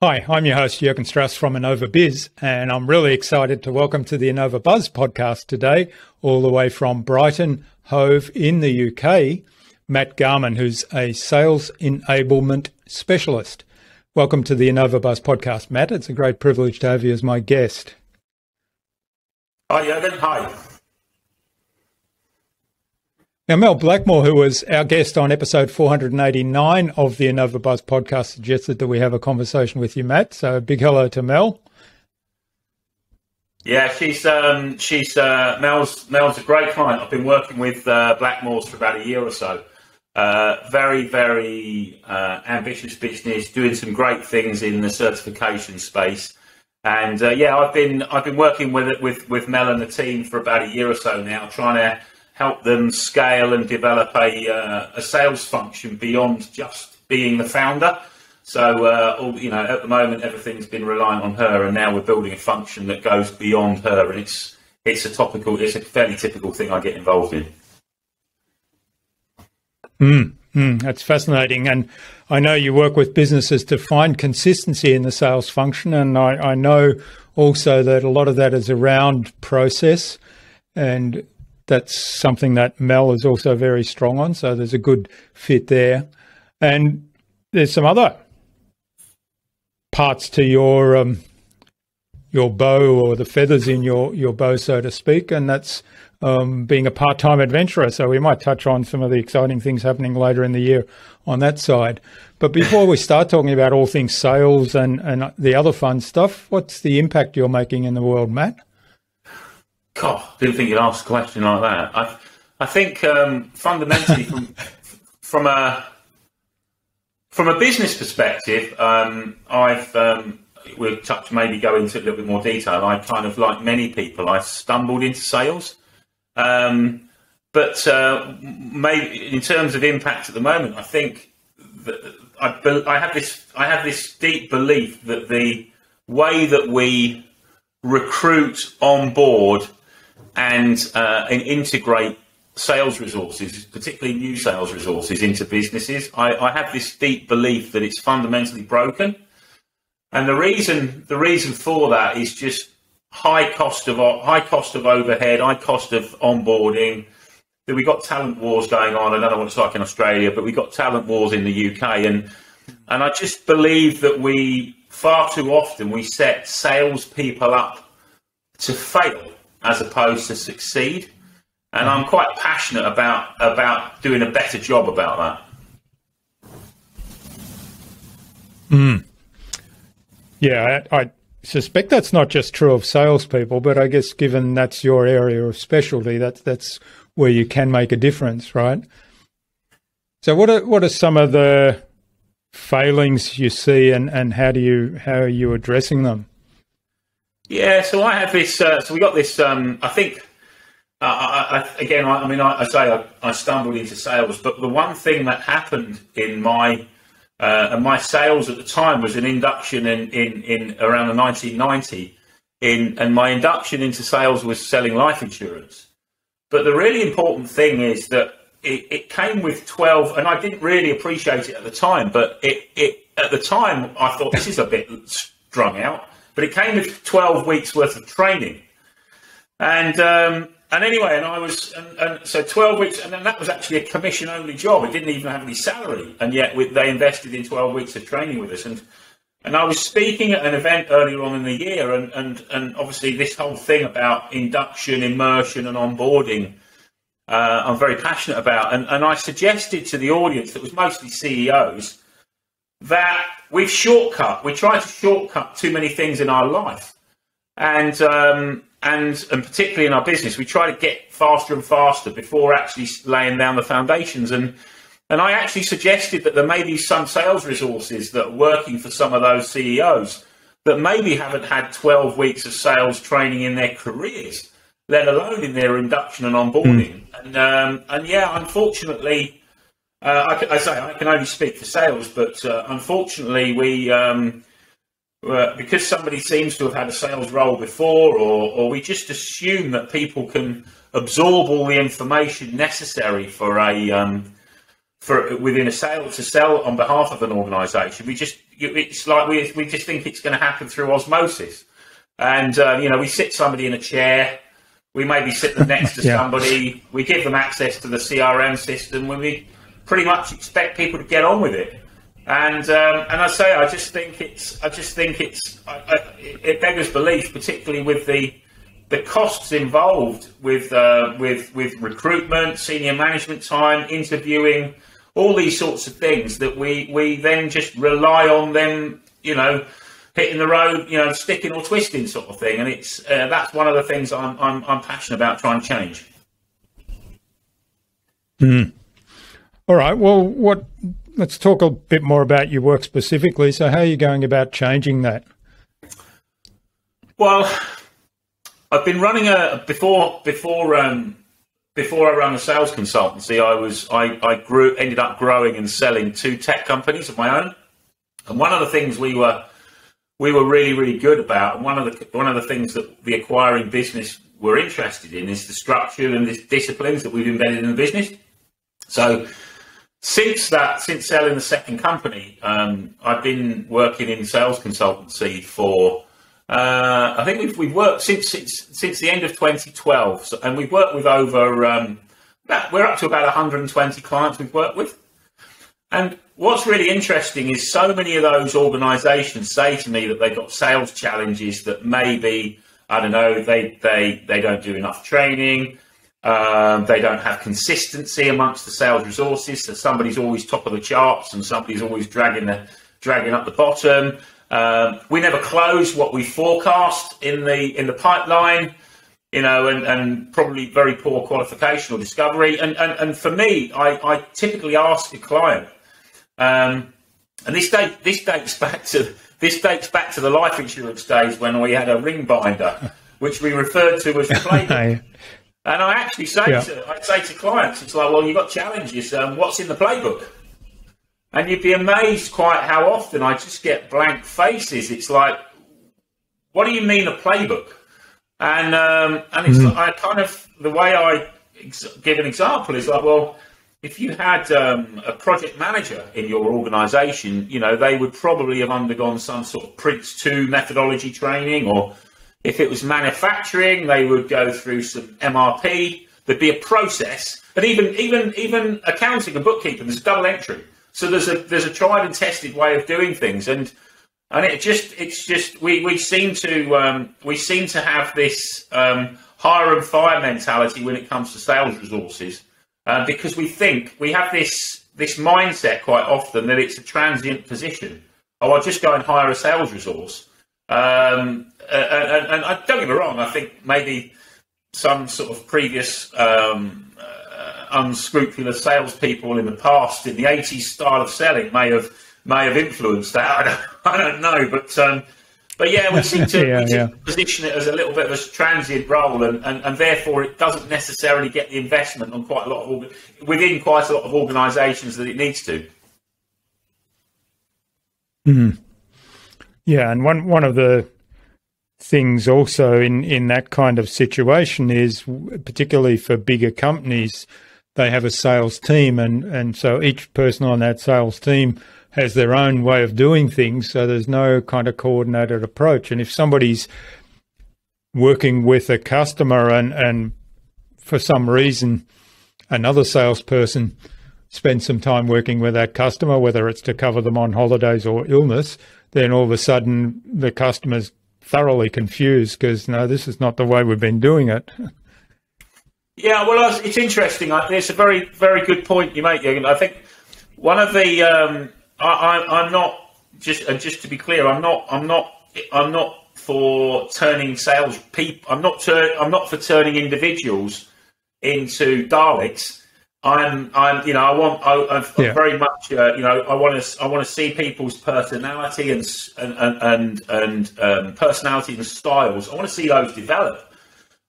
Hi, I'm your host, Jurgen Strauss from Innova Biz, and I'm really excited to welcome to the Innova Buzz podcast today, all the way from Brighton, Hove in the UK, Matt Garman, who's a sales enablement specialist. Welcome to the Innova Buzz podcast, Matt. It's a great privilege to have you as my guest. Hi, Jurgen. Hi. Now, Mel Blackmore, who was our guest on episode 489 of the Innova Buzz podcast, suggested that we have a conversation with you, Matt. So, big hello to Mel. Yeah, she's um, she's uh, Mel's Mel's a great client. I've been working with uh, Blackmore's for about a year or so. Uh, very very uh, ambitious business, doing some great things in the certification space. And uh, yeah, I've been I've been working with it with with Mel and the team for about a year or so now, trying to help them scale and develop a, uh, a sales function beyond just being the founder. So, uh, all, you know, at the moment, everything's been reliant on her, and now we're building a function that goes beyond her, and it's it's a topical, it's a fairly typical thing I get involved in. Mm, mm, that's fascinating, and I know you work with businesses to find consistency in the sales function, and I, I know also that a lot of that is around process and that's something that Mel is also very strong on. So there's a good fit there. And there's some other parts to your um, your bow or the feathers in your, your bow, so to speak, and that's um, being a part time adventurer. So we might touch on some of the exciting things happening later in the year on that side. But before we start talking about all things sales and, and the other fun stuff, what's the impact you're making in the world, Matt? God, didn't think you'd ask a question like that. I, I think um, fundamentally, from from a from a business perspective, um, I've um, we'll touch maybe go into a little bit more detail. I kind of like many people, I stumbled into sales, um, but uh, maybe in terms of impact at the moment, I think that I, I have this I have this deep belief that the way that we recruit on board and, uh, and integrate sales resources, particularly new sales resources, into businesses. I, I, have this deep belief that it's fundamentally broken, and the reason the reason for that is just high cost of high cost of overhead, high cost of onboarding. That we got talent wars going on. I don't know what it's like in Australia, but we got talent wars in the UK, and and I just believe that we far too often we set salespeople up to fail as opposed to succeed. And I'm quite passionate about about doing a better job about that. Mm. Yeah, I, I, suspect that's not just true of salespeople, but I guess given that's your area of specialty, that's that's where you can make a difference, right? So, what are what are some of the failings you see, and, and how do you how are you addressing them? Yeah, so I have this. Uh, so we got this. Um, I think. Uh, I, I, again, I, I, mean, I, say I, stumbled into sales, but the one thing that happened in my uh, and my sales at the time was an induction in, in, in around the 1990 in, and my induction into sales was selling life insurance. But the really important thing is that it, it came with 12, and I didn't really appreciate it at the time, but it, it at the time I thought this is a bit strung out but it came with 12 weeks worth of training. And um, and anyway, and I was, and, and, so 12 weeks, and then that was actually a commission only job. It didn't even have any salary. And yet we, they invested in 12 weeks of training with us. And and I was speaking at an event earlier on in the year, and, and, and obviously this whole thing about induction, immersion, and onboarding, uh, I'm very passionate about. And, and I suggested to the audience that was mostly CEOs that we've shortcut. We try to shortcut too many things in our life, and um, and and particularly in our business, we try to get faster and faster before actually laying down the foundations. And and I actually suggested that there may be some sales resources that are working for some of those CEOs that maybe haven't had 12 weeks of sales training in their careers, let alone in their induction and onboarding. Mm. And um, and yeah, unfortunately uh, I, I, say I can only speak for sales, but uh, unfortunately, we um, uh, because somebody seems to have had a sales role before, or, or we just assume that people can absorb all the information necessary for a um, for within a sale to sell on behalf of an organisation. We just it's like we we just think it's going to happen through osmosis, and uh, you know we sit somebody in a chair, we maybe sit them next to yeah. somebody, we give them access to the CRM system, when we pretty much expect people to get on with it. And um, and I say I just think it's I just think it's I, I, it beggars belief, particularly with the the costs involved with uh, with with recruitment, senior management time, interviewing, all these sorts of things that we we then just rely on them, you know, hitting the road, you know, sticking or twisting sort of thing. And it's uh, that's one of the things I'm, I'm I'm passionate about trying to change. Hmm. All right. Well, what? Let's talk a bit more about your work specifically. So, how are you going about changing that? Well, I've been running a before before um, before I ran a sales consultancy. I was I, I grew ended up growing and selling two tech companies of my own, and one of the things we were we were really really good about, and one of the one of the things that the acquiring business were interested in is the structure and the disciplines that we've embedded in the business. So since that, since selling the second company, um, I've been working in sales consultancy for uh, I think we've, we've worked since, since since the end of 2012, so, and we've worked with over um, we're up to about 120 clients we've worked with. And what's really interesting is so many of those organisations say to me that they've got sales challenges that maybe I don't know they they they don't do enough training, um, they don't have consistency amongst the sales resources. So somebody's always top of the charts and somebody's always dragging the dragging up the bottom. Um, we never close what we forecast in the in the pipeline, you know, and, and probably very poor qualification or discovery. And and, and for me, I, I typically ask a client, um, and this date this dates back to this dates back to the life insurance days when we had a ring binder, which we referred to as the playbook. And I actually say yeah. to I say to clients, it's like, well, you've got challenges. Um, what's in the playbook? And you'd be amazed quite how often I just get blank faces. It's like, what do you mean a playbook? And um, and it's mm-hmm. I kind of the way I ex- give an example is like, well, if you had um, a project manager in your organisation, you know they would probably have undergone some sort of Prince two methodology training, or if it was manufacturing, they would go through some MRP. There'd be a process, and even even even accounting and bookkeeping, there's a double entry. So there's a there's a tried and tested way of doing things, and and it just it's just we, we seem to um, we seem to have this um, hire and fire mentality when it comes to sales resources uh, because we think we have this this mindset quite often that it's a transient position. Oh, I'll just go and hire a sales resource. Um, and, and, and, don't get me wrong, I think maybe some sort of previous um, unscrupulous salespeople in the past in the 80s style of selling may have may have influenced that. I don't, I don't know, but um, but yeah, we seem to, yeah, yeah. position it as a little bit of a transient role, and, and, and, therefore it doesn't necessarily get the investment on quite a lot of within quite a lot of organisations that it needs to. Mm-hmm. Yeah, and one one of the things also in in that kind of situation is particularly for bigger companies they have a sales team, and, and so each person on that sales team has their own way of doing things. So there's no kind of coordinated approach. And if somebody's working with a customer and, and for some reason another salesperson spends some time working with that customer, whether it's to cover them on holidays or illness, then all of a sudden the customer's thoroughly confused because no, this is not the way we've been doing it. Yeah, well, it's interesting. It's a very, very good point you make, Jürgen. I think one of the um, I, am not just and just to be clear, I'm not, I'm not, I'm not for turning sales people. I'm not I'm not for turning individuals into Daleks. I'm, I'm, you know, I want, I, am yeah. very much, uh, you know, I want to, I want to see people's personality and and and and um, personality and styles. I want to see those develop.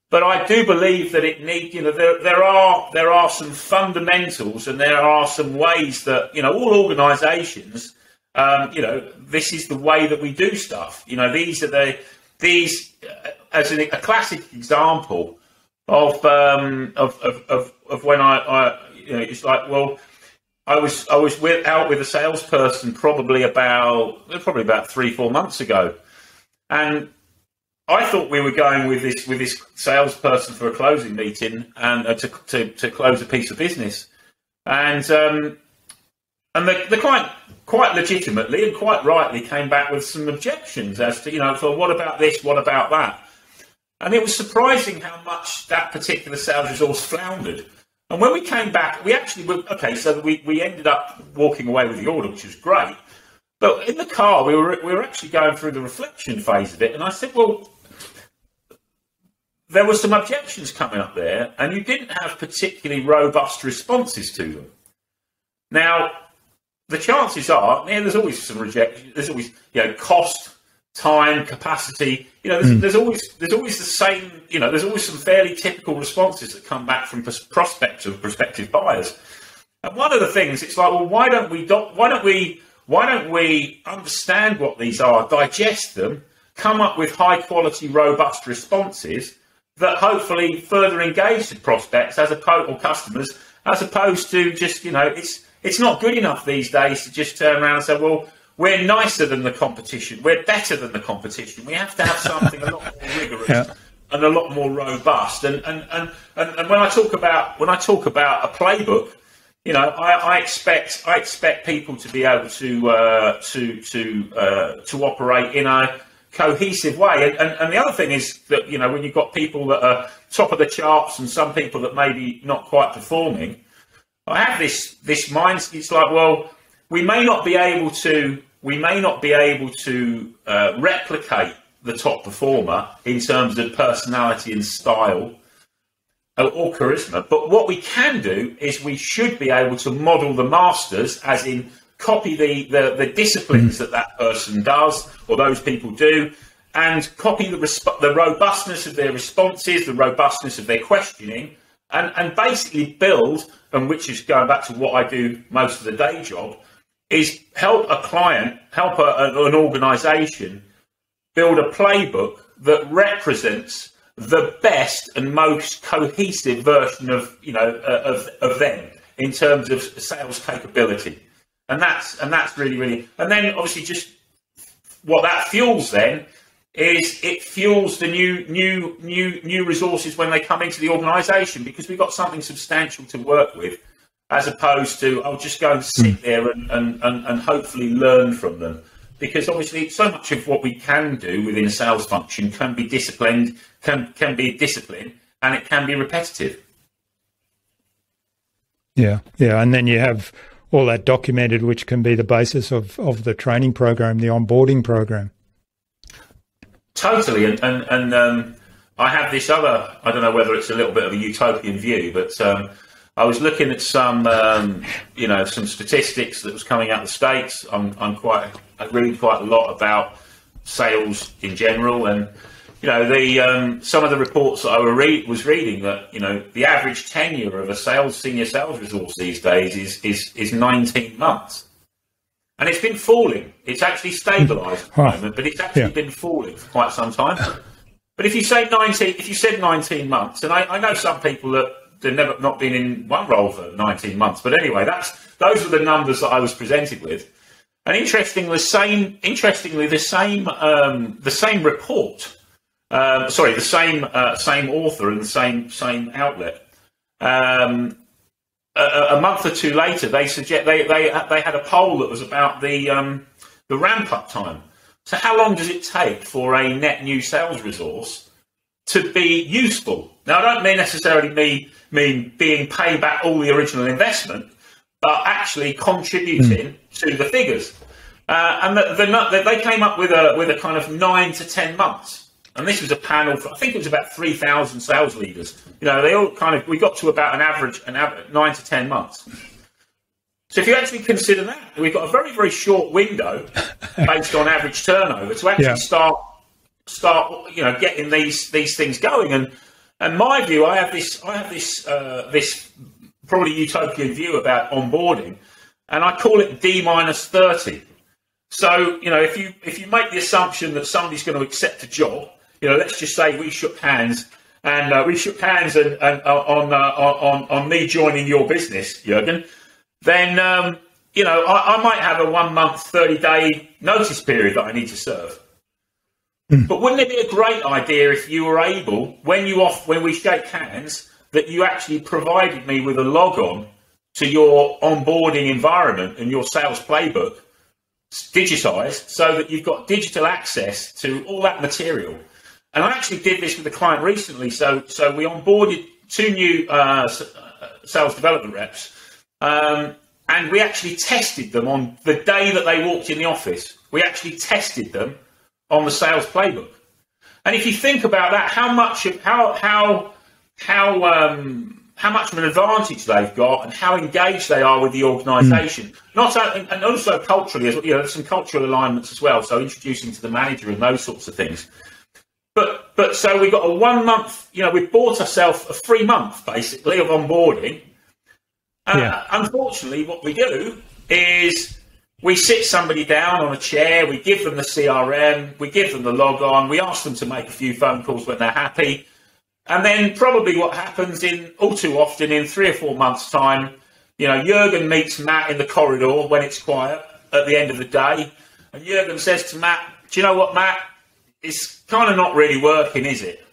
But I do believe that it needs, you know, there, there are there are some fundamentals and there are some ways that, you know, all organisations, um, you know, this is the way that we do stuff. You know, these are the these uh, as an, a classic example of, um, of, of, of of when I, I, you know, it's like, well, I was I was with, out with a salesperson probably about probably about three four months ago, and I thought we were going with this with this salesperson for a closing meeting and uh, to, to, to close a piece of business, and um, and the, the client quite legitimately and quite rightly came back with some objections as to you know so what about this, what about that, and it was surprising how much that particular sales resource floundered. And when we came back, we actually were okay. So we, we ended up walking away with the order, which was great. But in the car, we were we were actually going through the reflection phase of it, and I said, well there were some objections coming up there, and you didn't have particularly robust responses to them. Now, the chances are, yeah, there's always some rejection. There's always, you know, cost, time, capacity. You know, there's, mm. there's, always there's always the same. You know, there's always some fairly typical responses that come back from prospects prospective prospective buyers. And one of the things, it's like, well, why don't we? Do, why don't we? Why don't we understand what these are, digest them, come up with high quality, robust responses? that hopefully further engage the prospects as opposed or customers as opposed to just you know it's it's not good enough these days to just turn around and say well we're nicer than the competition we're better than the competition we have to have something a lot more rigorous yeah. and a lot more robust and and, and and and when I talk about when I talk about a playbook you know, I, I, expect I expect people to be able to uh, to to uh, to operate in a cohesive way. And, and, and, the other thing is that, you know, when you've got people that are top of the charts and some people that maybe not quite performing, I have this, this mindset. It's like, well, we may not be able to, we may not be able to uh, replicate the top performer in terms of personality and style or charisma. But what we can do is we should be able to model the masters, as in copy the, the, the disciplines that that person does or those people do, and copy the, resp- the robustness of their responses, the robustness of their questioning, and, and basically build, and which is going back to what I do most of the day job, is help a client, help a, an organization build a playbook that represents the best and most cohesive version of you know uh, of, of them in terms of sales capability and that's and that's really really. And then obviously just what that fuels then is it fuels the new new new new resources when they come into the organisation because we've got something substantial to work with as opposed to I'll just go and sit hmm. there and, and, and, and hopefully learn from them. Because obviously so much of what we can do within a sales function can be disciplined, can can be disciplined and it can be repetitive. Yeah, yeah. And then you have all that documented, which can be the basis of, of the training program, the onboarding program. Totally, and and, and um, I have this other. I don't know whether it's a little bit of a utopian view, but um, I was looking at some, um, you know, some statistics that was coming out of the states. I'm I'm quite I read quite a lot about sales in general, and you know, the um, some of the reports that I re- was reading that you know the average tenure of a sales senior sales resource these days is is is 19 months, and it's been falling. It's actually stabilised at the moment, but it's actually yeah. been falling for quite some time. But if you say 19, if you said 19 months, and I, I know some people that they've never not been in one role for 19 months, but anyway, that's those were the numbers that I was presented with. And interestingly, the same interestingly the same um, the same report um, sorry, the same uh, same author and the same same outlet. Um, a, a, month or two later, they suggest they, they they had a poll that was about the um, the ramp up time. So, how long does it take for a net new sales resource to be useful? Now, I don't mean necessarily me mean being paid back all the original investment, but actually contributing mm. to the figures. Uh, and the, the, they came up with a with a kind of nine to ten months and this was a panel for, I think it was about 3,000 sales leaders. You know, they all kind of, we got to about an average, an average, nine to 10 months. So if you actually consider that, we've got a very, very short window based on average turnover to actually yeah. start, start, you know, getting these, these things going. And, and my view, I have this, I have this, uh, this probably utopian view about onboarding, and I call it D minus 30. So, you know, if you, if you make the assumption that somebody's going to accept a job, you know, let's just say we shook hands and uh, we shook hands and, and uh, on, uh, on on me joining your business, Jurgen. then um, you know I, I, might have a one month, thirty day notice period that I need to serve. Mm. But wouldn't it be a great idea if you were able, when you off when we shake hands, that you actually provided me with a log on to your onboarding environment and your sales playbook digitized so that you've got digital access to all that material. And I actually did this with a client recently. So, so we onboarded two new uh, uh, sales development reps, um, and we actually tested them on the day that they walked in the office. We actually tested them on the sales playbook. And if you think about that, how much of how how how um, how much of an advantage they've got and how engaged they are with the organisation. Mm. Not and also culturally, as you know, some cultural alignments as well. So introducing to the manager and those sorts of things. But but so we've got a one month. You know, we bought ourselves a free month basically of onboarding. Uh, yeah. Unfortunately, what we do is we sit somebody down on a chair, we give them the CRM, we give them the log on, we ask them to make a few phone calls when they're happy and then probably what happens in all too often in three or four months' time, you know, Jurgen meets Matt in the corridor when it's quiet at the end of the day, and Jurgen says to Matt, "Do you know what, Matt? It's kind of not really working, is it?"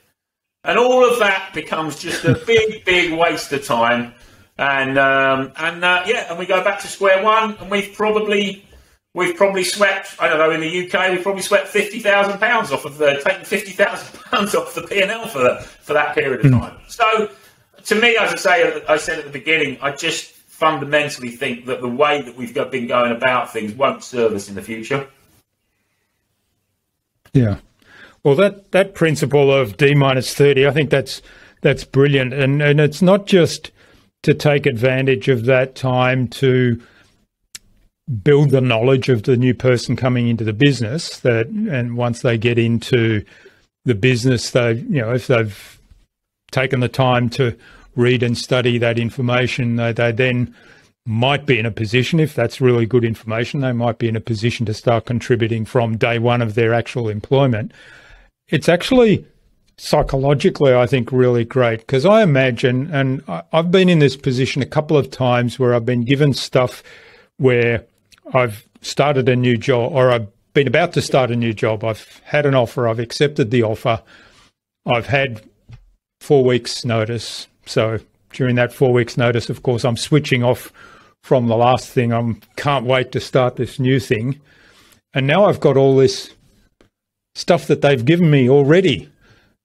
And all of that becomes just a big, big waste of time. And um, and uh, yeah, and we go back to square one, and we've probably we've probably swept, I don't know, in the UK, we've probably swept fifty thousand pounds off of the taken fifty thousand pounds off the P and L for the, for that period of hmm. time. Mm. So, to me, as I say, I said at the beginning, I just fundamentally think that the way that we've been going about things won't serve us in the future. Yeah, well, that that principle of D minus thirty, I think that's that's brilliant, and and it's not just to take advantage of that time to build the knowledge of the new person coming into the business that and once they get into the business they you know if they've taken the time to read and study that information they, they then might be in a position if that's really good information they might be in a position to start contributing from day one of their actual employment. It's actually psychologically i think really great because i imagine and i've been in this position a couple of times where i've been given stuff where I've started a new job or I've been about to start a new job. I've had an offer, I've accepted the offer. I've had four weeks' notice. So during that four weeks' notice, of course, I'm switching off from the last thing. I can't wait to start this new thing. And now I've got all this stuff that they've given me already.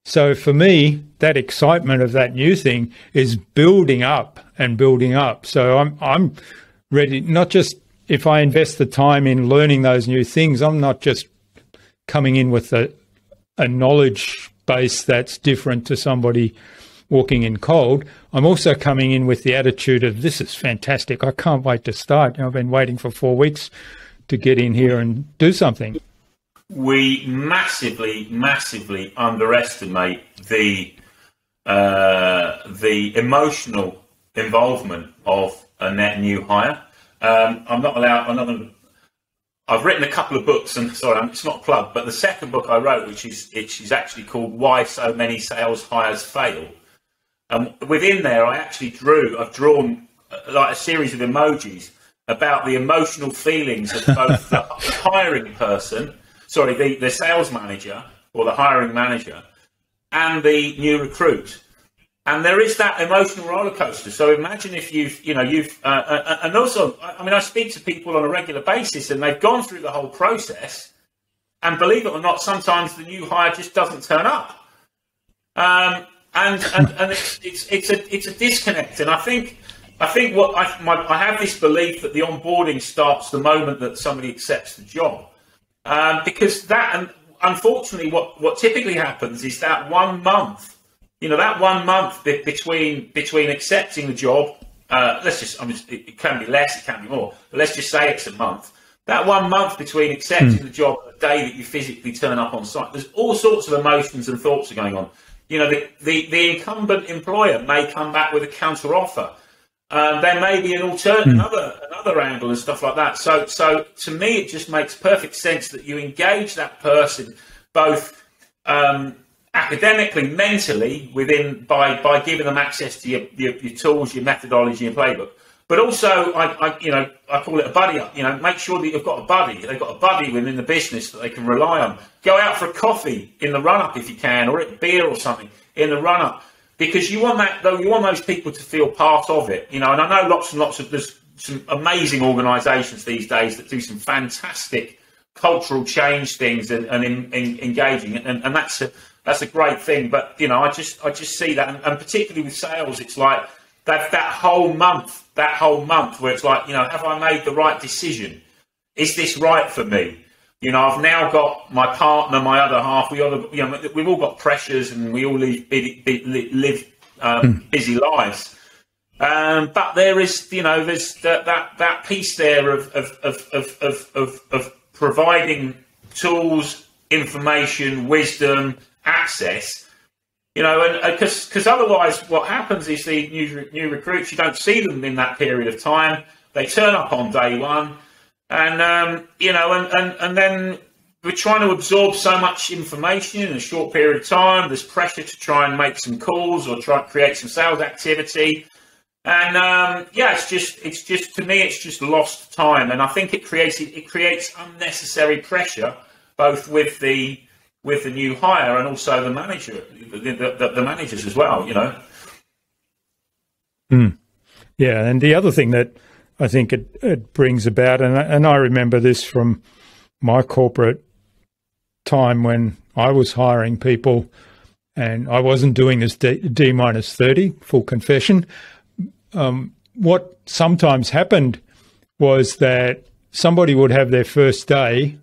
So for me, that excitement of that new thing is building up and building up. So I'm I'm ready not just if I invest the time in learning those new things, I'm not just coming in with a, a knowledge base that's different to somebody walking in cold. I'm also coming in with the attitude of this is fantastic. I can't wait to start. You know, I've been waiting for four weeks to get in here and do something. We massively, massively underestimate the uh, the emotional involvement of a net new hire. Um, I'm not allowed. I'm not going to. I've written a couple of books, and sorry, it's not a plug, but the second book I wrote, which is which is actually called "Why So Many Sales Hires Fail." Um, within there, I actually drew. I've drawn uh, like a series of emojis about the emotional feelings of both the hiring person, sorry, the, the sales manager or the hiring manager, and the new recruit and there is that emotional roller coaster. So imagine if you've, you know, you've, uh, uh, uh, and also, I mean, I speak to people on a regular basis, and they've gone through the whole process, and believe it or not, sometimes the new hire just doesn't turn up, um, and and, and it's, it's it's a it's a disconnect, and I think. I think what I, my, I have this belief that the onboarding starts the moment that somebody accepts the job, um, because that and unfortunately, what, what typically happens is that one month you know that one month between between accepting the job. Uh, let's just, I mean, it can be less, it can be more, but let's just say it's a month. That one month between accepting mm. the job and the day that you physically turn up on site, there's all sorts of emotions and thoughts are going on. You know, the, the, the incumbent employer may come back with a counter offer. Um, there may be an alternate, mm. another another angle and stuff like that. So, so to me, it just makes perfect sense that you engage that person both um, academically, mentally, within by by giving them access to your, your, your tools, your methodology, your playbook, But also, I, I, you know, I call it a buddy up. You know, make sure that you've got a buddy. They've got a buddy within the business that they can rely on. Go out for a coffee in the run up if you can, or a beer or something in the run up, because you want that. Though you want those people to feel part of it. You know, and I know lots and lots of there's some amazing organisations these days that do some fantastic cultural change things and, and in, in, engaging, and, and that's a that's a great thing. But you know, I just I just see that, and, and particularly with sales, it's like that that whole month, that whole month where it's like, you know, have I made the right decision? Is this right for me? You know, I've now got my partner, my other half. We all, you know, we've all got pressures, and we all live, live um, hmm. busy lives. Um, but there is, you know, there's that that, that piece there of of, of, of, of, of providing tools, information, wisdom, access you know, and because uh, because otherwise, what happens is the new new recruits you don't see them in that period of time. They turn up on day one, and um, you know, and, and and then we're trying to absorb so much information in a short period of time. There's pressure to try and make some calls or try to create some sales activity. And um, yeah, it's just it's just to me it's just lost time, and I think it creates it creates unnecessary pressure both with the with the new hire and also the manager, the, the, the managers as well, you know. Mm. Yeah, and the other thing that I think it, it brings about, and I, and I remember this from my corporate time when I was hiring people, and I wasn't doing this D, minus thirty. Full confession. Um, what sometimes happened was that somebody would have their first day,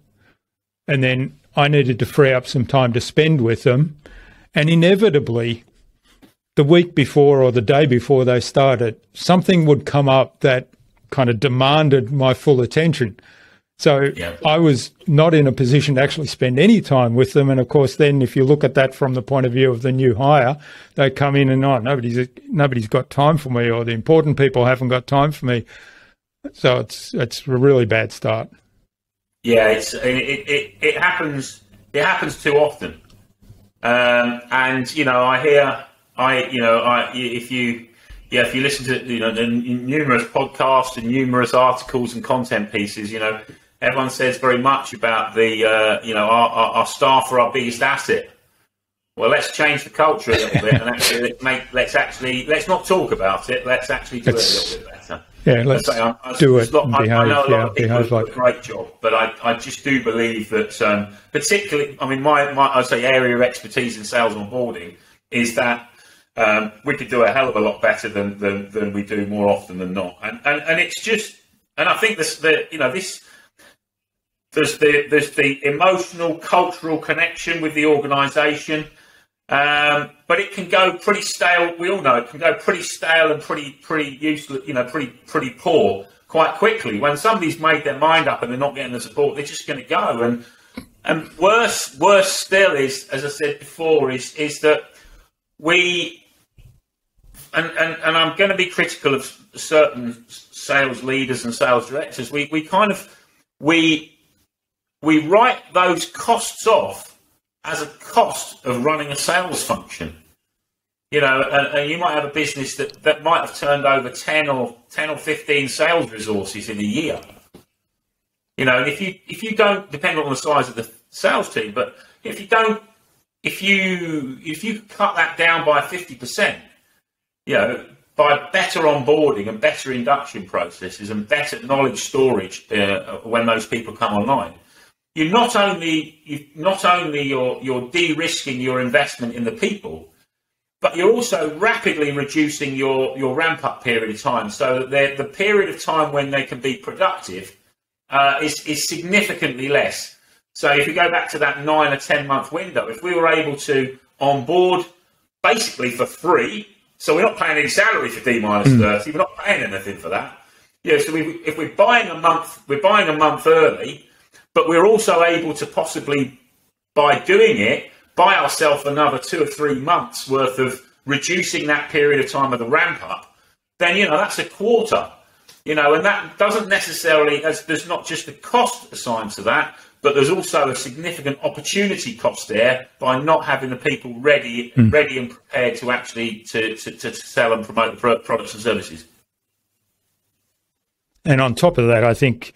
and then I needed to free up some time to spend with them. And inevitably, the week before or the day before they started, something would come up that kind of demanded my full attention. So yeah. I was not in a position to actually spend any time with them. And of course, then if you look at that from the point of view of the new hire, they come in and oh, nobody's nobody's got time for me, or the important people haven't got time for me. So it's it's a really bad start. Yeah, it's it, it, it happens it happens too often, um, and you know I hear I you know I if you yeah if you listen to you know the numerous podcasts and numerous articles and content pieces, you know everyone says very much about the uh, you know our, our, our staff are our biggest asset. Well, let's change the culture a little bit and actually let's make let's actually let's not talk about it. Let's actually do it a little bit better. Yeah, let's say, I, I, do it. Not, behave, I, know a lot yeah, of people do like... a great job, but I, I just do believe that, um, particularly, I mean, my, my I'd say area of expertise in sales onboarding is that um, we could do a hell of a lot better than, than, than we do more often than not, and and, and it's just, and I think this, the you know this. There's the there's the emotional cultural connection with the organisation. Um, but it can go pretty stale. We all know it can go pretty stale and pretty pretty useless. You know, pretty pretty poor quite quickly. When somebody's made their mind up and they're not getting the support, they're just going to go. And and worse worse still is, as I said before, is is that we and and, and I'm going to be critical of certain sales leaders and sales directors. We we kind of we we write those costs off as a cost of running a sales function. You know, and, and, you might have a business that, that might have turned over 10 or 10 or 15 sales resources in a year. You know, if you if you don't depend on the size of the sales team, but if you don't if you if you cut that down by 50%, you know, by better onboarding and better induction processes and better knowledge storage uh, when those people come online, you not only you not only you're you're de-risking your investment in the people, but you're also rapidly reducing your your ramp up period of time, so that the period of time when they can be productive uh, is is significantly less. So if you go back to that nine or ten month window, if we were able to onboard basically for free, so we're not paying any salary for D minus hmm. thirty, we're not paying anything for that. Yeah, so we, if we're buying a month, we're buying a month early but we're also able to possibly, by doing it, buy ourselves another two or three months worth of reducing that period of time of the ramp up. Then you know that's a quarter. You know, and that doesn't necessarily as there's not just the cost assigned to that, but there's also a significant opportunity cost there by not having the people ready, mm. ready and prepared to actually to, to, to sell and promote the products and services. And on top of that, I think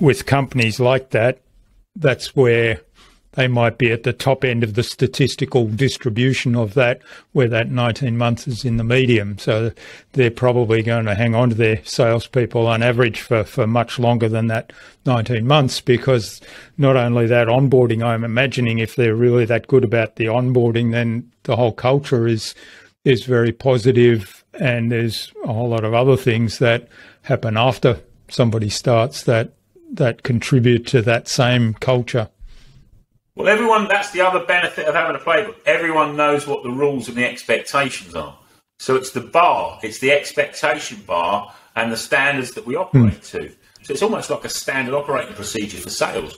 with companies like that, that's where they might be at the top end of the statistical distribution of that, where that 19 months is in the medium. So they're probably going to hang on to their salespeople on average for, for much longer than that 19 months because not only that onboarding, I'm imagining if they're really that good about the onboarding, then the whole culture is is very positive and there's a whole lot of other things that happen after somebody starts that that contribute to that same culture. Well, everyone, that's the other benefit of having a playbook. Everyone knows what the rules and the expectations are. So it's the bar, it's the expectation bar and the standards that we operate mm. to. So it's almost like a standard operating procedure for sales.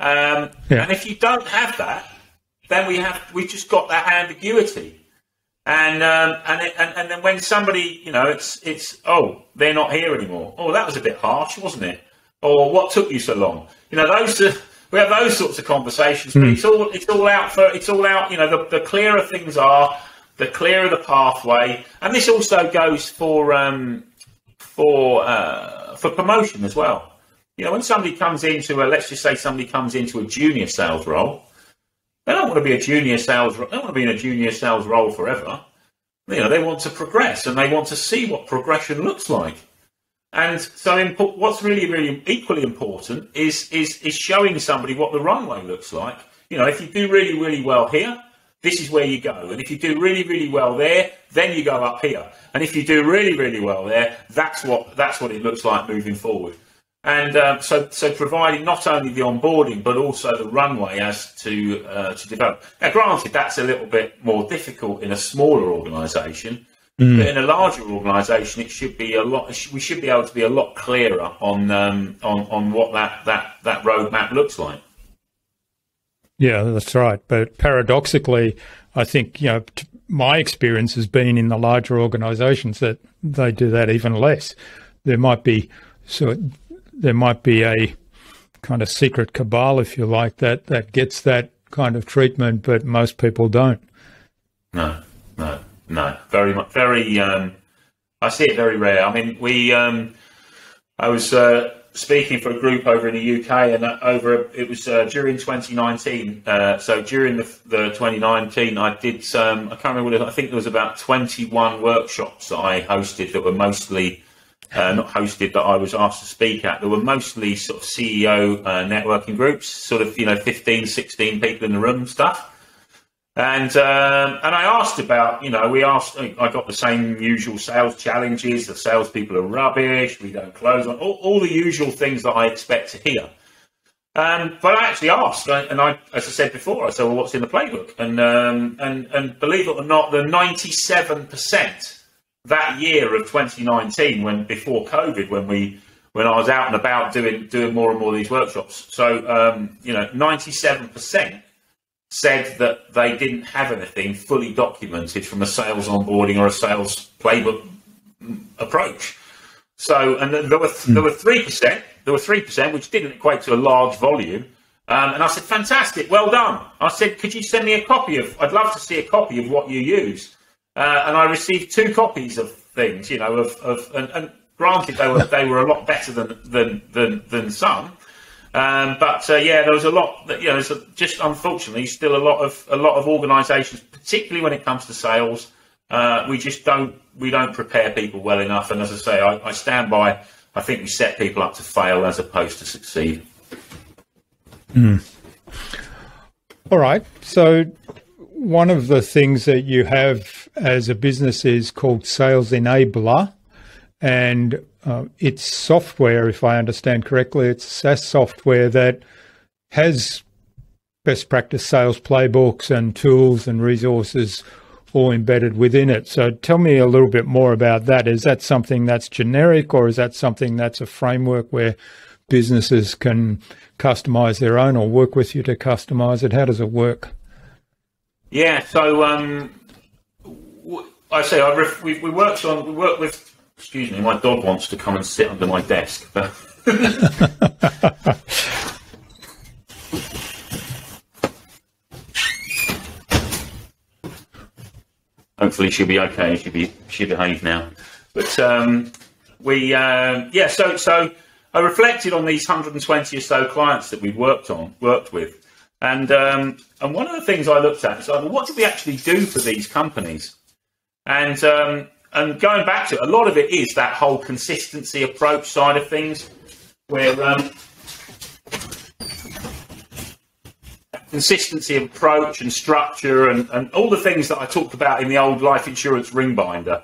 Um, yeah. And if you don't have that, then we have we've just got that ambiguity. And um, and, it, and and then when somebody, you know, it's it's oh they're not here anymore. Oh, that was a bit harsh, wasn't it? Or what took you so long? You know, those. Are, we have those sorts of conversations. Mm. it's all it's all out for it's all out. You know, the, the clearer things are, the clearer the pathway, and this also goes for um, for uh, for promotion as well. You know, when somebody comes into a let's just say somebody comes into a junior sales role, they don't want to be a junior sales. They don't want to be in a junior sales role forever. You know, they want to progress and they want to see what progression looks like. And so, imp- what's really, really equally important is, is is showing somebody what the runway looks like. You know, if you do really, really well here, this is where you go. And if you do really, really well there, then you go up here. And if you do really, really well there, that's what that's what it looks like moving forward. And uh, so, so providing not only the onboarding but also the runway as to uh, to develop. Now, granted, that's a little bit more difficult in a smaller organisation Mm. But in a larger organisation, it should be a lot. We should be able to be a lot clearer on um, on on what that that that roadmap looks like. Yeah, that's right. But paradoxically, I think you know my experience has been in the larger organisations that they do that even less. There might be so there might be a kind of secret cabal, if you like, that that gets that kind of treatment, but most people don't. No, no. No, very much, very. Um, I see it very rare. I mean, we. Um, I was uh, speaking for a group over in the UK, and uh, over it was uh, during 2019. Uh, so during the, the 2019, I did. Um, I can't remember. What I think there was about 21 workshops that I hosted that were mostly. Uh, not hosted, but I was asked to speak at. There were mostly sort of CEO uh, networking groups, sort of, you know, 15, 16 people in the room stuff. And um, and I asked about, you know, we asked. I got the same usual sales challenges. The salespeople are rubbish. We don't close on all, all the usual things that I expect to hear. Um, but I actually asked, and I, as I said before, I said, "Well, what's in the playbook?" And um, and and believe it or not, the ninety-seven percent that year of 2019, when before COVID, when we when I was out and about doing doing more and more of these workshops, so um, you know, ninety-seven percent said that they didn't have anything fully documented from a sales onboarding or a sales playbook approach. So, and there were there were three percent. There were three percent, which didn't equate to a large volume. Um, and I said, "Fantastic, well done." I said, "Could you send me a copy of? I'd love to see a copy of what you use." Uh, and I received two copies of things, you know, of, of and, and granted they were they were a lot better than than than, than some. Um, but uh, yeah, there was a lot. That, you know, there's a, just unfortunately still a lot of a lot of organisations, particularly when it comes to sales. Uh, we just don't we don't prepare people well enough. And as I say, I, I stand by. I think we set people up to fail as opposed to succeed. Mm. All right. So one of the things that you have as a business is called Sales Enabla, and uh, it's software, if I understand correctly. It's SaaS software that has best practice sales playbooks and tools and resources all embedded within it. So tell me a little bit more about that. Is that something that's generic or is that something that's a framework where businesses can customize their own or work with you to customize it? How does it work? Yeah, so um, I say I we, we worked on we work with Excuse me, my dog wants to come and sit under my desk. Hopefully she'll be okay. She'll be she'll behave now. But um, we um, yeah. So so I reflected on these 120 or so clients that we've worked on, worked with, and um, and one of the things I looked at is like, well, what did we actually do for these companies? And um, and going back to it, a lot of it is that whole consistency approach side of things, where um, consistency approach and structure and, and all the things that I talked about in the old life insurance ring binder.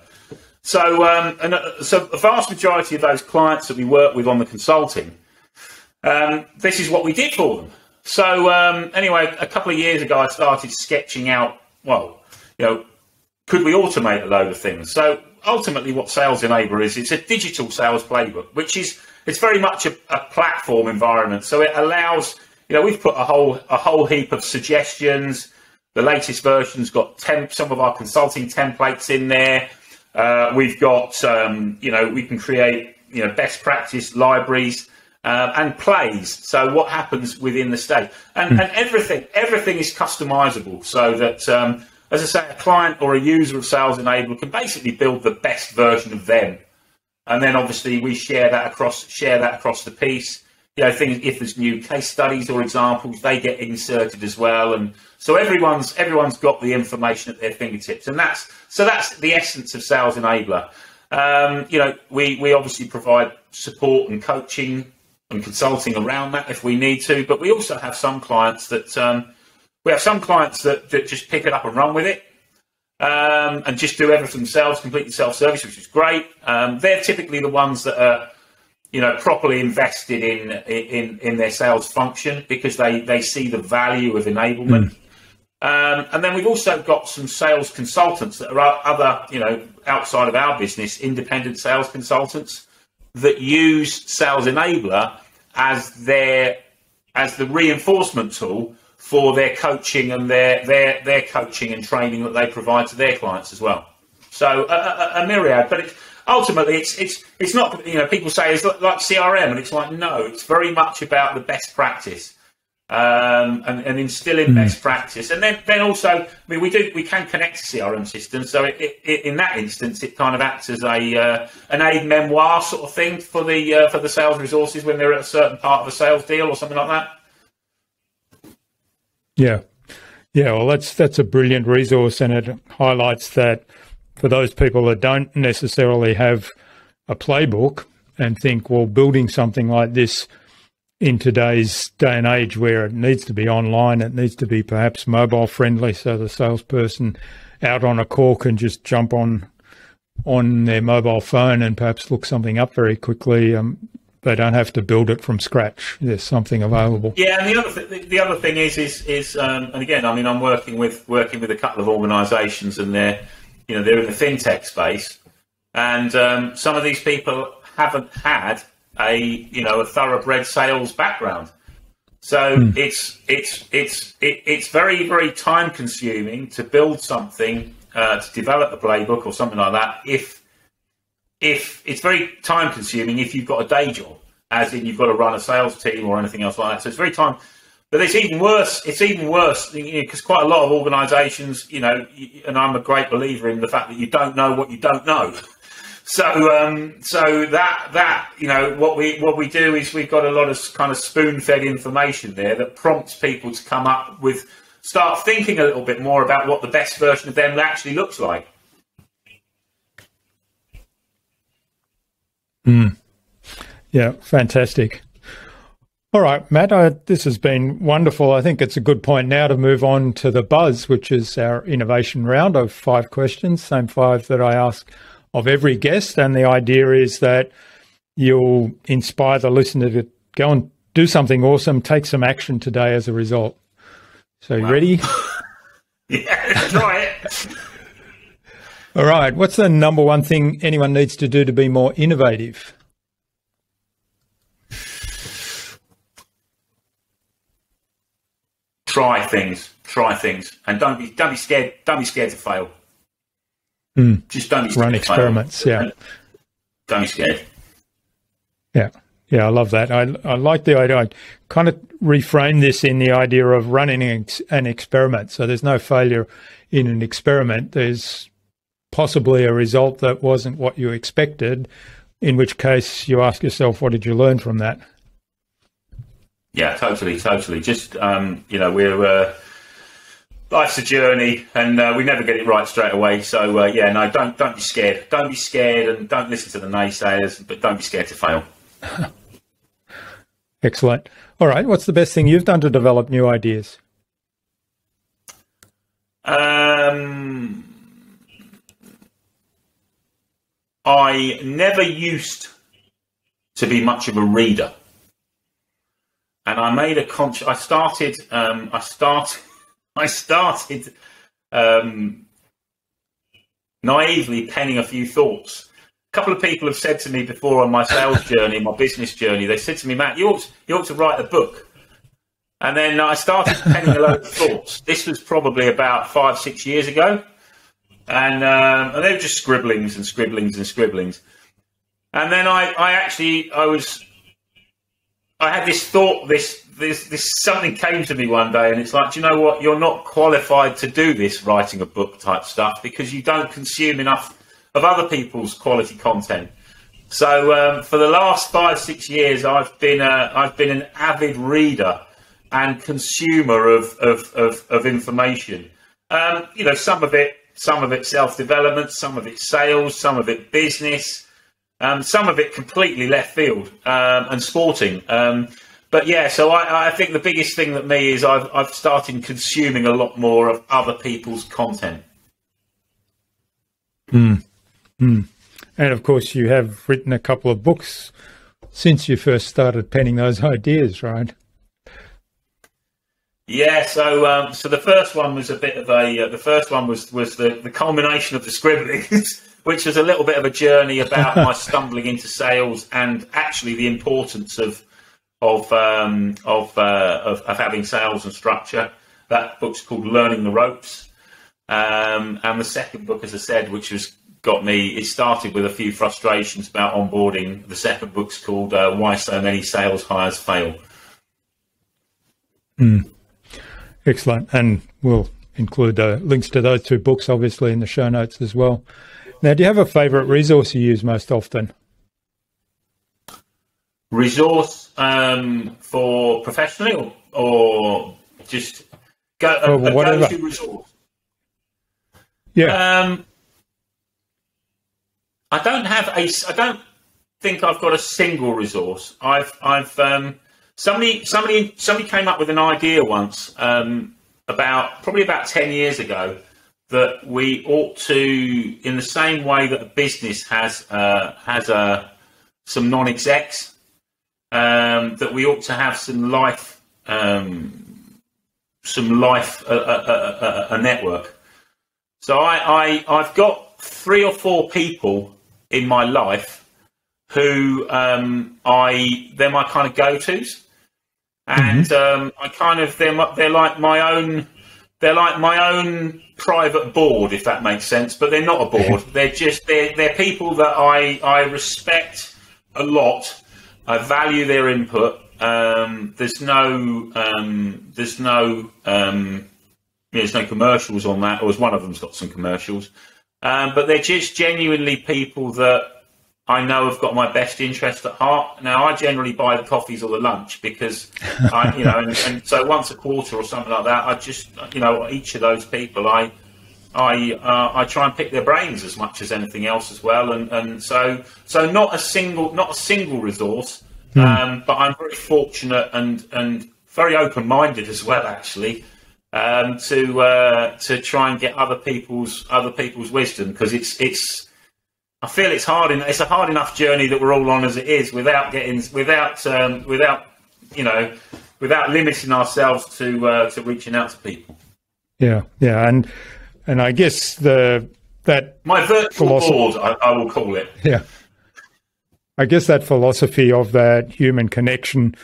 So, um, and uh, so a vast majority of those clients that we work with on the consulting, um, this is what we did for them. So, um, anyway, a couple of years ago, I started sketching out, well, you know, could we automate a load of things? So, ultimately, what Sales Enabla is, it's a digital sales playbook, which is it's very much a, a platform environment. So it allows you know, we've put a whole a whole heap of suggestions. The latest version's got temp, some of our consulting templates in there. Uh, we've got, um, you know, we can create, you know, best practice libraries uh, and plays. So what happens within the state, and, mm. and everything, everything is customizable, so that, um, as I say, a client or a user of Sales Enabla can basically build the best version of them, and then obviously we share that across share that across the piece. You know, things if there's new case studies or examples, they get inserted as well, and so everyone's everyone's got the information at their fingertips, and that's so that's the essence of Sales Enabla. Um, you know, we we obviously provide support and coaching and consulting around that if we need to, but we also have some clients that um, we have some clients that, that just pick it up and run with it. Um, and just do everything themselves, completely self-service, which is great. Um, they're typically the ones that are you know, properly invested in in in their sales function because they they see the value of enablement. Mm. Um, and then we've also got some sales consultants that are other, you know, outside of our business, independent sales consultants that use Sales Enabla as their as the reinforcement tool for their coaching and their their their coaching and training that they provide to their clients as well. So a, a, a myriad, but it's ultimately, it's it's it's not you know people say it's like CRM, and it's like no, it's very much about the best practice. Um, and, and, instilling mm. best practice. And then, then also, I mean, we do we can connect to CRM systems. So it, it, in that instance, it kind of acts as a uh, an aid memoir sort of thing for the uh, for the sales resources when they're at a certain part of a sales deal or something like that. Yeah, yeah. Well, that's that's a brilliant resource, and it highlights that for those people that don't necessarily have a playbook and think, well, building something like this in today's day and age where it needs to be online, it needs to be perhaps mobile friendly, so the salesperson out on a call can just jump on on their mobile phone and perhaps look something up very quickly. Um, they don't have to build it from scratch. There's something available. Yeah, and the other th- the other thing is is is um, and again, I mean, I'm working with working with a couple of organisations, and they're you know, they're in the fintech space, and um, some of these people haven't had a you know a thoroughbred sales background. So mm. it's it's it's it, it's very very time consuming to build something uh, to develop a playbook or something like that. If if it's very time consuming if you've got a day job, as in you've got to run a sales team or anything else like that. So it's very time but it's even worse. It's even worse because you know, quite a lot of organisations, you know, and I'm a great believer in the fact that you don't know what you don't know. So, um, so that that you know what we what we do is we've got a lot of kind of spoon-fed information there that prompts people to come up with start thinking a little bit more about what the best version of them actually looks like. Mm. Yeah, fantastic. All right, Matt, I, this has been wonderful. I think it's a good point now to move on to the buzz, which is our innovation round of five questions, same five that I ask of every guest. And the idea is that you'll inspire the listener to go and do something awesome, take some action today as a result. So, you wow. ready? yeah, try it. All right. What's the number one thing anyone needs to do to be more innovative? try things, try things, and don't be don't be scared. Don't be scared to fail. Mm. Just don't be run experiments. Yeah, don't be scared. Yeah, yeah, I love that. I I like the idea. I kind of reframe this in the idea of running an, an experiment. So there's no failure in an experiment. There's possibly a result that wasn't what you expected. in which case you ask yourself, what did you learn from that? Yeah, totally, totally. Just um, you know, we're uh, life's a journey, and uh, we never get it right straight away. So uh, yeah, no, don't don't be scared. Don't be scared, and don't listen to the naysayers. But don't be scared to fail. Excellent. All right, what's the best thing you've done to develop new ideas? Um, I never used to be much of a reader, and I made a conscious. I started. Um, I started. I started um, naively penning a few thoughts. A couple of people have said to me before on my sales journey, my business journey, they said to me, Matt, you ought to, you ought to write a book. And then I started penning a load of thoughts. This was probably about five, six years ago. And, um, and they were just scribblings and scribblings and scribblings. And then I, I actually, I was, I had this thought, this this this something came to me one day, and it's like, do you know what? You're not qualified to do this writing a book type stuff because you don't consume enough of other people's quality content. So um, for the last five six years, I've been a, I've been an avid reader and consumer of of, of, of information. Um, you know, some of it some of it self development, some of it sales, some of it business. Um, some of it completely left field um, and sporting. Um, but yeah, so I, I, think the biggest thing that me is I've, I've started consuming a lot more of other people's content. Mm. Mm. And of course, you have written a couple of books since you first started penning those ideas, right? Yeah, so um, so the first one was a bit of a uh, the first one was was the, the culmination of the scribblings, which was a little bit of a journey about my stumbling into sales and actually the importance of of um, of, uh, of, of having sales and structure. That book's called Learning the Ropes, um, and the second book, as I said, which has got me, it started with a few frustrations about onboarding. The second book's called uh, Why So Many Sales Hires Fail. Mm. Excellent, and we'll include uh, links to those two books, obviously, in the show notes as well. Now, do you have a favourite resource you use most often? resource um, for professionally or, or just go a, a go-to resource? Yeah. Um, I don't have a. I don't think I've got a single resource. I've I've um, somebody somebody somebody came up with an idea once um, about probably about ten years ago that we ought to, in the same way that a business has uh, has a uh, some non-execs um, that we ought to have some life, um, some life, a, a, a, a, network. So I, I, have got three or four people in my life who um, I they're my kind of go tos, and mm-hmm. um, I kind of they're they're like my own they're like my own private board if that makes sense. But they're not a board. they're just they're they're people that I I respect a lot I value their input. Um, there's no, um, there's no, um, there's no commercials on that. Or one of them's got some commercials, um, but they're just genuinely people that I know have got my best interest at heart. Now, I generally buy the coffees or the lunch because, I, you know, and, and, so once a quarter or something like that, I just, you know, each of those people, I, I, uh, I try and pick their brains as much as anything else as well, and, and so, so not a single, not a single resource, mm. um, but I'm very fortunate and and very open minded as well, actually, um, to uh, to try and get other people's other people's wisdom because it's it's I feel it's hard. In, it's a hard enough journey that we're all on as it is, without getting, without, um, without, you know, without limiting ourselves to uh, to reaching out to people. Yeah, yeah, and and I guess the that my virtual philosophy, board, I, I will call it. Yeah, I guess that philosophy of that human connection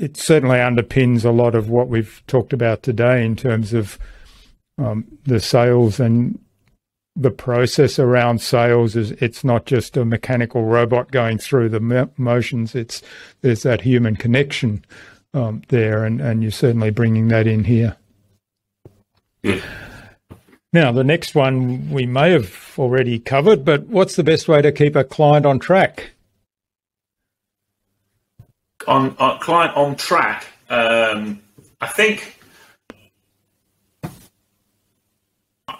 it certainly underpins a lot of what we've talked about today in terms of um, the sales and the process around sales is it's not just a mechanical robot going through the motions. It's there's that human connection um, there, and and you're certainly bringing that in here. Yeah. Now, the next one we may have already covered, but what's the best way to keep a client on track? On, on client on track, um, I think.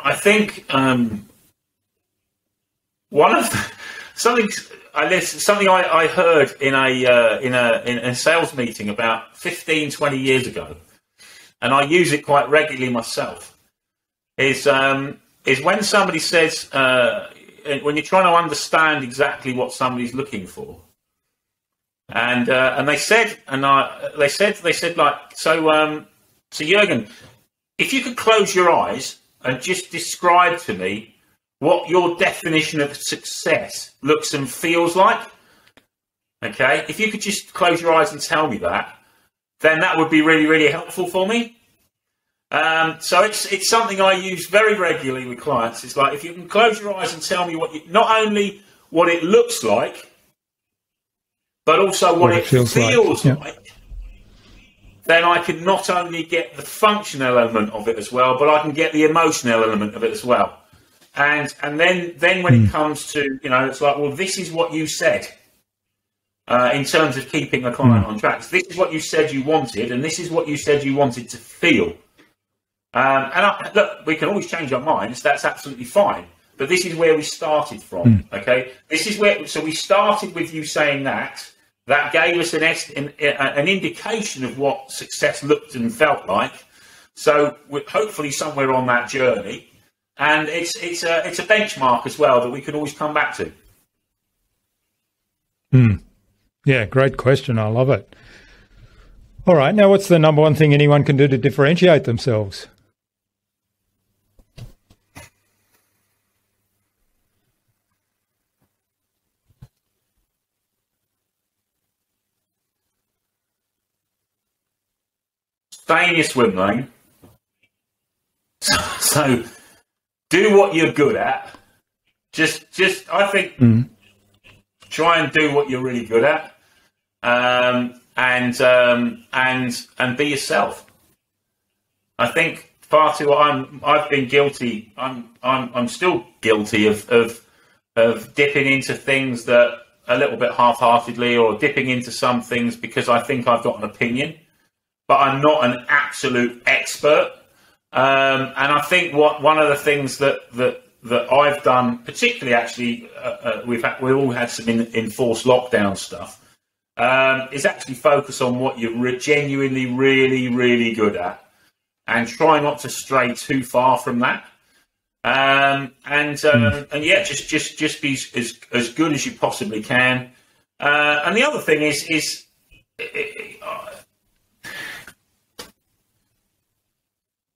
I think um, one of the, something I something I, I heard in a uh, in a in a sales meeting about 15, 20 years ago, and I use it quite regularly myself. Is um, is when somebody says uh, when you're trying to understand exactly what somebody's looking for, and uh, and they said and I, they said they said like so um, so Jurgen, if you could close your eyes and just describe to me what your definition of success looks and feels like. Okay, if you could just close your eyes and tell me that, then that would be really, really helpful for me. Um, so it's it's something I use very regularly with clients. It's like if you can close your eyes and tell me what you, not only what it looks like, but also what, what it, feels, feels like, like yeah. then I can not only get the functional element of it as well, but I can get the emotional element of it as well. And and then then when mm. it hmm. comes to you know, it's like, well, this is what you said. Uh, in terms of keeping the client mm. on track, this is what you said you wanted, and this is what you said you wanted to feel. Um, and I, look, we can always change our minds. That's absolutely fine. But this is where we started from. Mm. Okay, this is where. So we started with you saying that. That gave us an, an, an indication of what success looked and felt like. So hopefully somewhere on that journey, and it's it's a it's a benchmark as well that we can always come back to. Hmm. Yeah, great question. I love it. All right, now what's the number one thing anyone can do to differentiate themselves? Stay in your swim lane. so do what you're good at. Just, just I think mm. try and do what you're really good at, um, and um, and and be yourself. I think far too. I'm. I've been guilty. I'm. I'm. I'm still guilty of of of dipping into things that a little bit half-heartedly, or dipping into some things because I think I've got an opinion, but I'm not an absolute expert. Um, and I think what one of the things that that that I've done, particularly actually, uh, uh, we've had, we all had some in, enforced lockdown stuff, um, is actually focus on what you're re- genuinely really really good at, and try not to stray too far from that. Um, and mm. and yeah, just just just be as as good as you possibly can. Uh, and the other thing is is. It, it,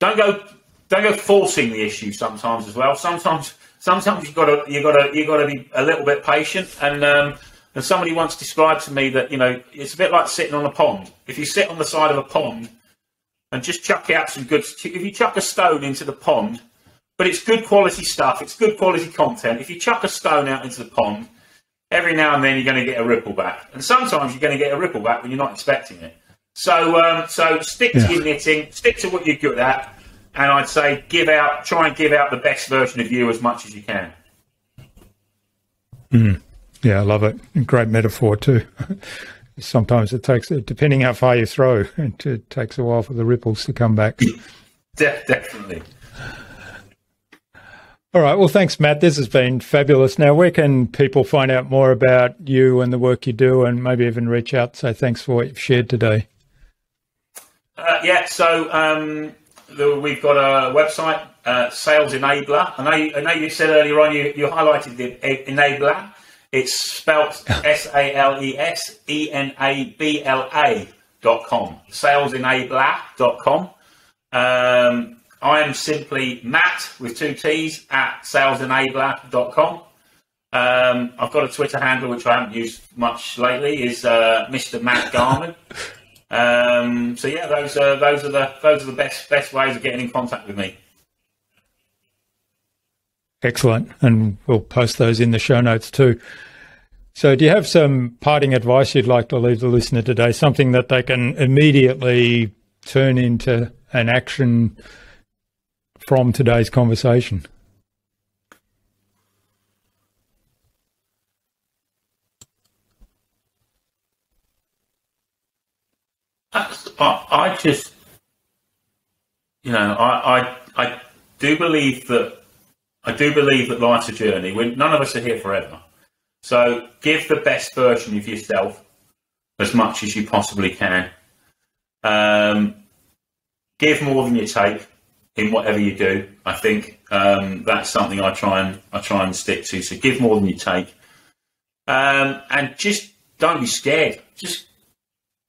don't go don't go forcing the issue sometimes as well. Sometimes sometimes you've got to you got to you got to be a little bit patient. And um, and somebody once described to me that you know it's a bit like sitting on a pond. If you sit on the side of a pond and just chuck out some good, if you chuck a stone into the pond, but it's good quality stuff, it's good quality content. If you chuck a stone out into the pond, every now and then you're going to get a ripple back, and sometimes you're going to get a ripple back when you're not expecting it. So, um, so stick yeah. to your knitting, stick to what you're good at, and I'd say give out, try and give out the best version of you as much as you can. Mm. Yeah, I love it. Great metaphor too. Sometimes it takes, depending how far you throw, it, takes a while for the ripples to come back. De- definitely. All right. Well, thanks, Matt. This has been fabulous. Now, where can people find out more about you and the work you do, and maybe even reach out? Say thanks for what you've shared today. Uh, yeah. So um, the, we've got a website, uh, Sales Enabla. I know, you, I know you said earlier on you, you highlighted the Enabla. It's spelt S A L E S E N A B L A dot com. Salesenabla dot com. Um, I am simply Matt with two T's at salesenabla dot com. Um, I've got a Twitter handle which I haven't used much lately. Is uh, Mr. Matt Garman. Um, so yeah, those are those are the those are the best best ways of getting in contact with me. Excellent, and we'll post those in the show notes too. So, do you have some parting advice you'd like to leave the listener today? Something that they can immediately turn into an action from today's conversation? I, I just, you know, I, I, I do believe that I do believe that life's a journey. When none of us are here forever, so give the best version of yourself as much as you possibly can. Um, give more than you take in whatever you do. I think um, that's something I try and I try and stick to. So give more than you take, um, and just don't be scared. Just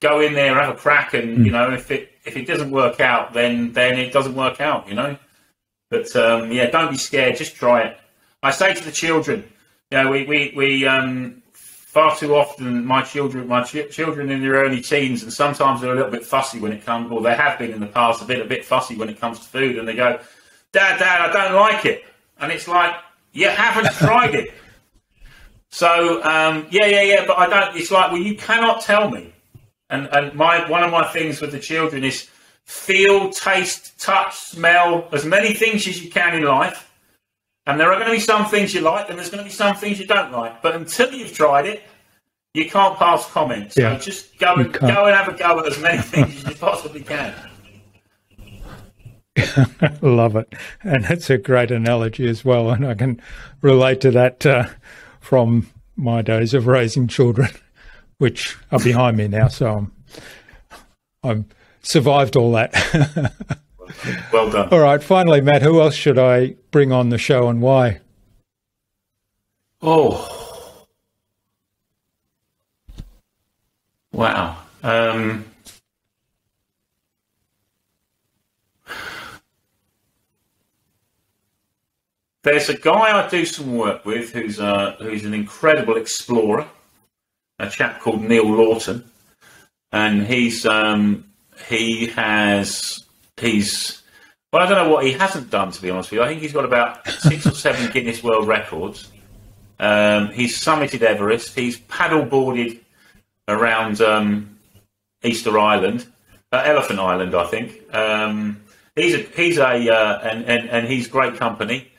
go in there, and have a crack, and mm. you know if it if it doesn't work out, then then it doesn't work out. You know, but um, yeah, don't be scared. Just try it. I say to the children, you know, we we we um, far too often my children my ch- children in their early teens, and sometimes they're a little bit fussy when it comes, or they have been in the past a bit a bit fussy when it comes to food, and they go, Dad, Dad, I don't like it, and it's like you haven't tried it. So um, yeah, yeah, yeah, but I don't. It's like well, you cannot tell me and and my one of my things with the children is feel, taste, touch, smell as many things as you can in life. And there are going to be some things you like, and there's going to be some things you don't like. But until you've tried it, you can't pass comments. Yeah. So just go and go and have a go at as many things as you possibly can. Love it, and that's a great analogy as well, and I can relate to that uh, from my days of raising children which are behind me now. So I'm, I'm survived all that. well done. All right. Finally, Matt, who else should I bring on the show and why? Oh, wow. Um, there's a guy I do some work with who's a, who's an incredible explorer a chap called Neil Laughton, and he's um, he has he's well, I don't know what he hasn't done to be honest with you. I think he's got about six or seven Guinness World Records. Um, he's summited Everest. He's paddleboarded around um, Easter Island, uh, Elephant Island, I think. Um, he's a he's a uh, and, and and he's great company.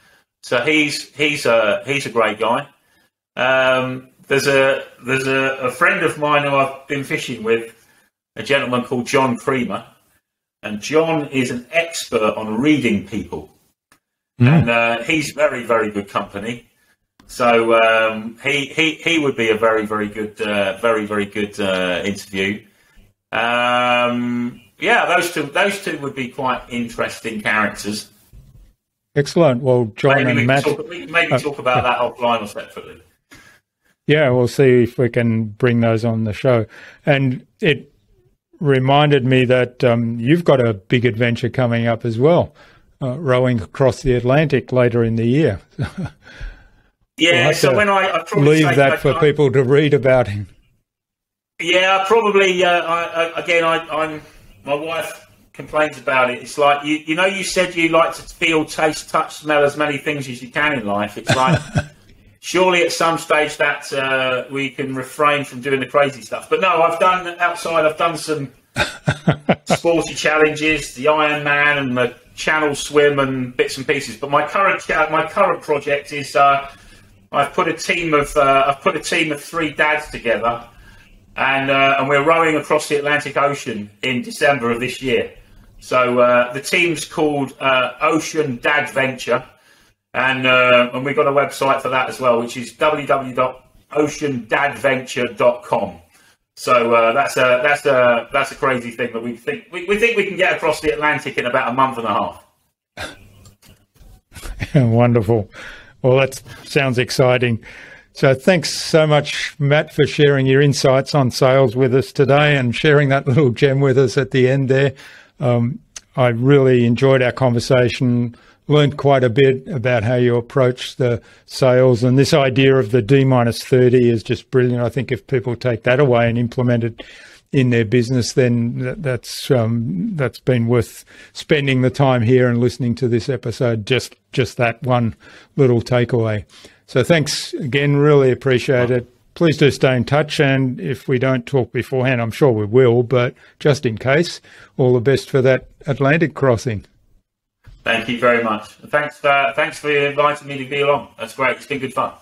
So he's he's a he's a great guy. Um, there's a there's a, a friend of mine who I've been fishing with, a gentleman called John Creamer, and John is an expert on reading people, mm. and uh, he's very very good company. So um, he he he would be a very very good uh, very very good uh, interview. Um, yeah, those two those two would be quite interesting characters. Excellent. Well, John maybe and Matt. Talk, maybe uh, talk about that offline or separately. Yeah, we'll see if we can bring those on the show. And it reminded me that um, you've got a big adventure coming up as well, uh, rowing across the Atlantic later in the year. yeah, we'll so when I, I leave that for people to read about him. Yeah, probably. Uh, I, I, again, I, am my wife complains about it. It's like you, you know, you said you like to feel, taste, touch, smell as many things as you can in life. It's like surely at some stage that uh, we can refrain from doing the crazy stuff. But no, I've done outside. I've done some sporty challenges, the Ironman and the Channel Swim and bits and pieces. But my current my current project is uh, I've put a team of uh, I've put a team of three dads together, and uh, and we're rowing across the Atlantic Ocean in December of this year. So uh, the team's called uh, Ocean Dad Venture and uh, and we've got a website for that as well, which is www.oceandadventure.com. So uh, that's a that's a that's a crazy thing that we think we, we think we can get across the Atlantic in about a month and a half. Wonderful. Well, that sounds exciting. So thanks so much, Matt, for sharing your insights on sales with us today and sharing that little gem with us at the end there. Um, I really enjoyed our conversation learned quite a bit about how you approach the sales and this idea of the D minus 30 is just brilliant. I think if people take that away and implement it in their business, then that's um, that's been worth spending the time here and listening to this episode. Just just that one little takeaway. So thanks again. Really appreciate it. Please do stay in touch, and if we don't talk beforehand, I'm sure we will. But just in case, all the best for that Atlantic crossing. Thank you very much. Thanks for, thanks for inviting me to be along. That's great. It's been good fun.